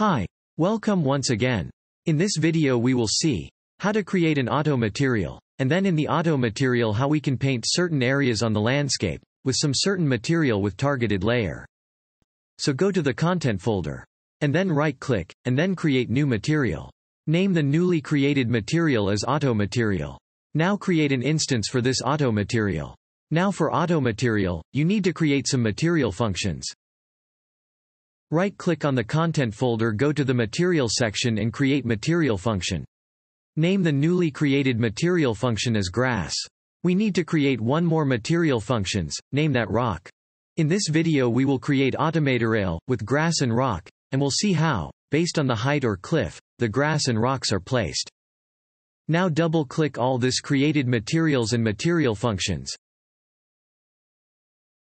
Hi. Welcome once again. In this video we will see how to create an auto material, and then in the auto material how we can paint certain areas on the landscape, with some certain material with targeted layer. So go to the content folder. And then right-click, and then create new material. Name the newly created material as auto material. Now create an instance for this auto material. Now for auto material, you need to create some material functions. Right-click on the content folder go to the material section and create material function. Name the newly created material function as grass. We need to create one more material functions, name that rock. In this video we will create automaterial, with grass and rock, and we'll see how, based on the height or cliff, the grass and rocks are placed. Now double-click all this created materials and material functions.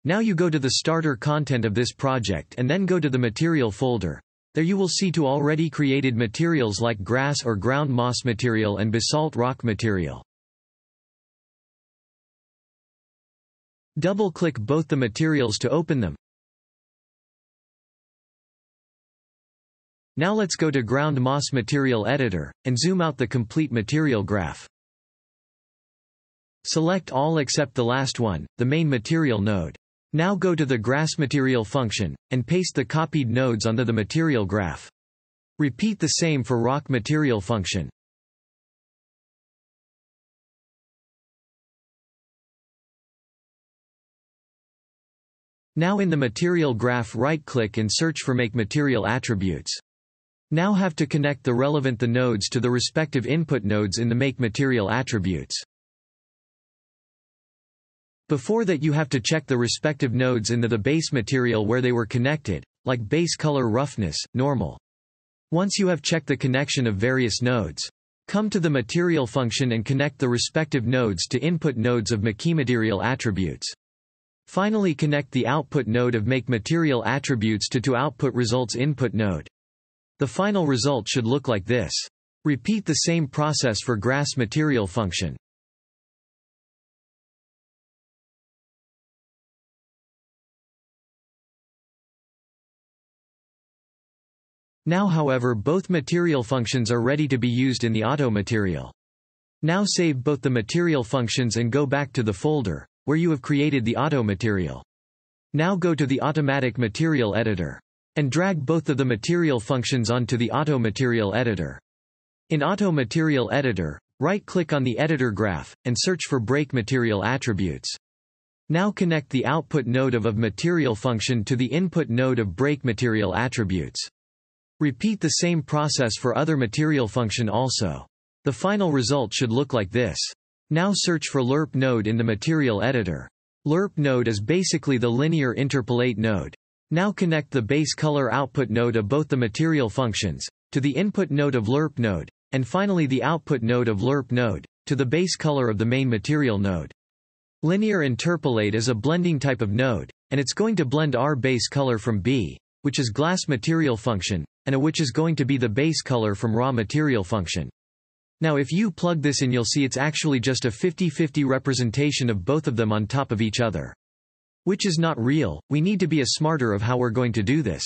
Now you go to the starter content of this project and then go to the material folder. There you will see two already created materials like grass or ground moss material and basalt rock material. Double-click both the materials to open them. Now let's go to Ground Moss Material Editor, and zoom out the complete material graph. Select all except the last one, the main material node. Now go to the grass material function, and paste the copied nodes onto the material graph. Repeat the same for rock material function. Now in the material graph right-click and search for Make Material Attributes. Now have to connect the relevant the nodes to the respective input nodes in the Make Material Attributes. Before that you have to check the respective nodes in the, the base material where they were connected, like base color roughness, normal. Once you have checked the connection of various nodes, come to the material function and connect the respective nodes to input nodes of Material attributes. Finally connect the output node of Make Material attributes to to output results input node. The final result should look like this. Repeat the same process for grass material function. Now however both material functions are ready to be used in the auto material. Now save both the material functions and go back to the folder, where you have created the auto material. Now go to the automatic material editor. And drag both of the material functions onto the auto material editor. In auto material editor, right-click on the editor graph, and search for break material attributes. Now connect the output node of of material function to the input node of break material attributes. Repeat the same process for other material function also. The final result should look like this. Now search for lerp node in the material editor. Lerp node is basically the linear interpolate node. Now connect the base color output node of both the material functions, to the input node of lerp node, and finally the output node of lerp node, to the base color of the main material node. Linear interpolate is a blending type of node, and it's going to blend R base color from B, which is glass material function, and a which is going to be the base color from raw material function. Now if you plug this in you'll see it's actually just a 50-50 representation of both of them on top of each other. Which is not real, we need to be a smarter of how we're going to do this.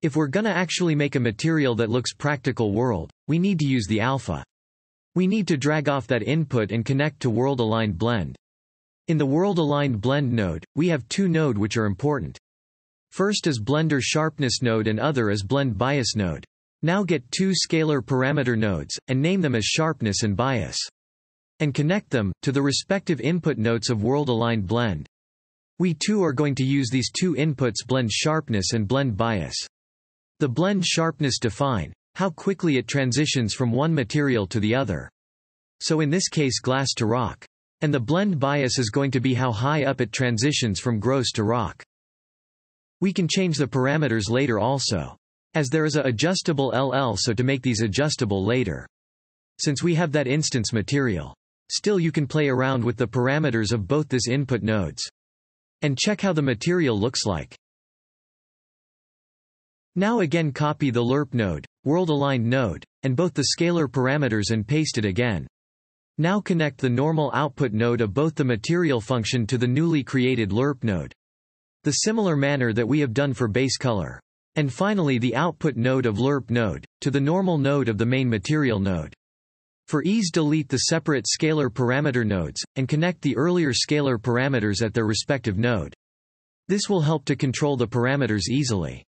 If we're gonna actually make a material that looks practical world, we need to use the alpha. We need to drag off that input and connect to world-aligned blend. In the world-aligned blend node, we have two node which are important. First is Blender Sharpness node and other is Blend Bias node. Now get two scalar parameter nodes, and name them as Sharpness and Bias. And connect them, to the respective input nodes of world-aligned blend. We too are going to use these two inputs blend sharpness and blend bias. The blend sharpness define how quickly it transitions from one material to the other. So in this case glass to rock. And the blend bias is going to be how high up it transitions from gross to rock. We can change the parameters later also. As there is a adjustable LL so to make these adjustable later. Since we have that instance material. Still you can play around with the parameters of both this input nodes. And check how the material looks like. Now again copy the lerp node, world-aligned node, and both the scalar parameters and paste it again. Now connect the normal output node of both the material function to the newly created lerp node the similar manner that we have done for base color. And finally the output node of lerp node, to the normal node of the main material node. For ease delete the separate scalar parameter nodes, and connect the earlier scalar parameters at their respective node. This will help to control the parameters easily.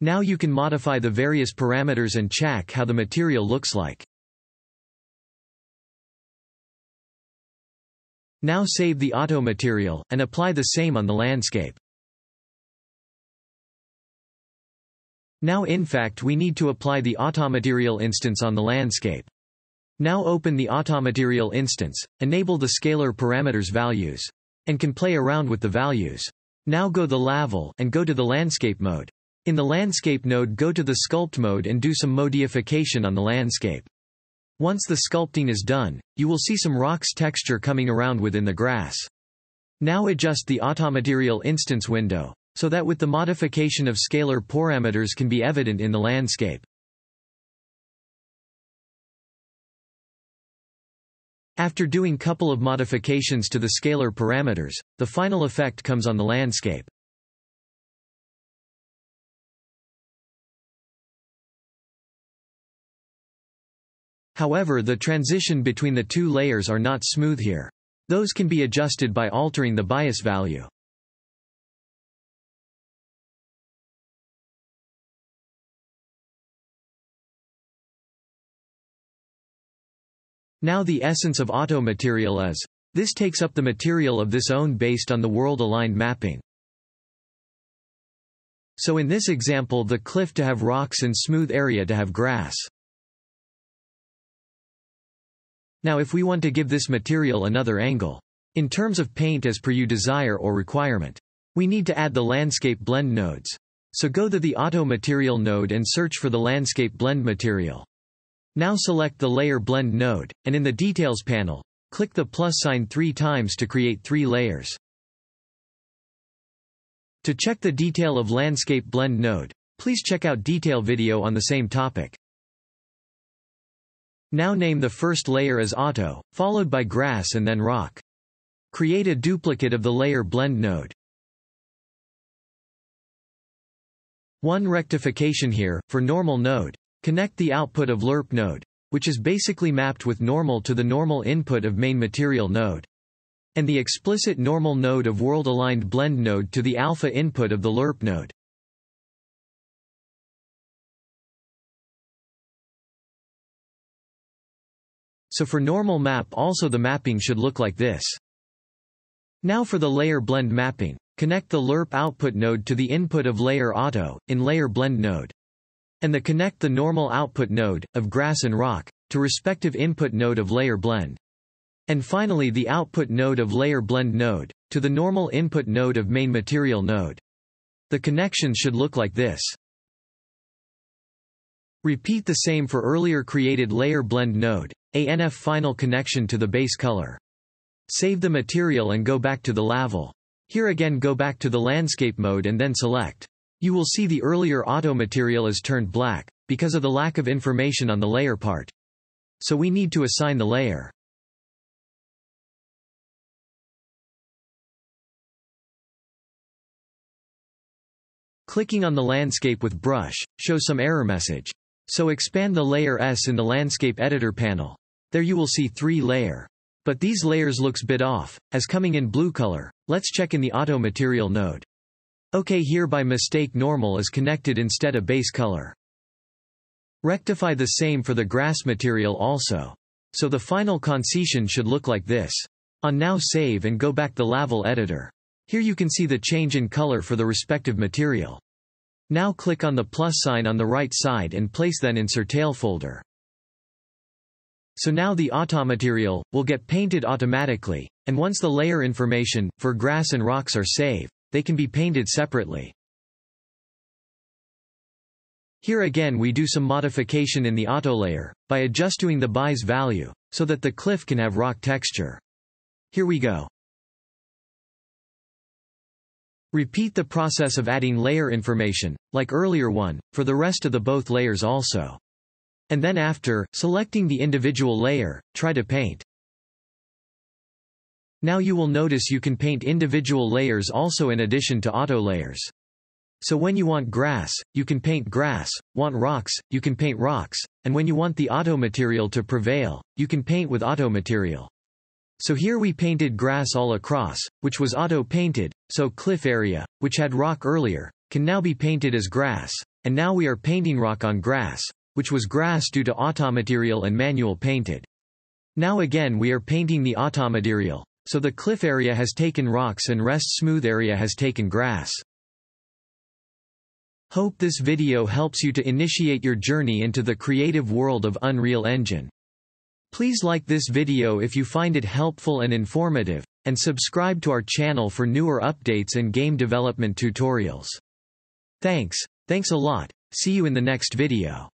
Now you can modify the various parameters and check how the material looks like. Now save the auto material, and apply the same on the landscape. Now in fact we need to apply the AutoMaterial instance on the landscape. Now open the AutoMaterial instance, enable the scalar parameters values. And can play around with the values. Now go the level and go to the landscape mode. In the landscape node go to the sculpt mode and do some modification on the landscape. Once the sculpting is done, you will see some rocks texture coming around within the grass. Now adjust the AutoMaterial instance window, so that with the modification of scalar parameters can be evident in the landscape. After doing couple of modifications to the scalar parameters, the final effect comes on the landscape. However the transition between the two layers are not smooth here. Those can be adjusted by altering the bias value. Now the essence of auto material is. This takes up the material of this own based on the world-aligned mapping. So in this example the cliff to have rocks and smooth area to have grass. Now if we want to give this material another angle, in terms of paint as per you desire or requirement, we need to add the landscape blend nodes. So go to the auto material node and search for the landscape blend material. Now select the layer blend node, and in the details panel, click the plus sign three times to create three layers. To check the detail of landscape blend node, please check out detail video on the same topic. Now name the first layer as auto, followed by grass and then rock. Create a duplicate of the layer blend node. One rectification here, for normal node, connect the output of lerp node, which is basically mapped with normal to the normal input of main material node. And the explicit normal node of world-aligned blend node to the alpha input of the lerp node. So for normal map also the mapping should look like this. Now for the layer blend mapping. Connect the lerp output node to the input of layer auto, in layer blend node. And the connect the normal output node, of grass and rock, to respective input node of layer blend. And finally the output node of layer blend node, to the normal input node of main material node. The connections should look like this. Repeat the same for earlier created layer blend node, ANF final connection to the base color. Save the material and go back to the level. Here again go back to the landscape mode and then select. You will see the earlier auto material is turned black, because of the lack of information on the layer part. So we need to assign the layer. Clicking on the landscape with brush, shows some error message. So expand the layer S in the landscape editor panel. There you will see three layer. But these layers looks bit off, as coming in blue color. Let's check in the auto material node. OK here by mistake normal is connected instead of base color. Rectify the same for the grass material also. So the final concession should look like this. On now save and go back the level editor. Here you can see the change in color for the respective material. Now click on the plus sign on the right side and place then in Certail folder. So now the AutoMaterial, will get painted automatically, and once the layer information, for grass and rocks are saved, they can be painted separately. Here again we do some modification in the auto layer, by adjusting the bias value, so that the cliff can have rock texture. Here we go. Repeat the process of adding layer information, like earlier one, for the rest of the both layers also. And then after, selecting the individual layer, try to paint. Now you will notice you can paint individual layers also in addition to auto layers. So when you want grass, you can paint grass, want rocks, you can paint rocks, and when you want the auto material to prevail, you can paint with auto material. So here we painted grass all across, which was auto-painted, so cliff area, which had rock earlier, can now be painted as grass, and now we are painting rock on grass, which was grass due to auto material and manual painted. Now again we are painting the auto material, so the cliff area has taken rocks and rest smooth area has taken grass. Hope this video helps you to initiate your journey into the creative world of Unreal Engine. Please like this video if you find it helpful and informative, and subscribe to our channel for newer updates and game development tutorials. Thanks. Thanks a lot. See you in the next video.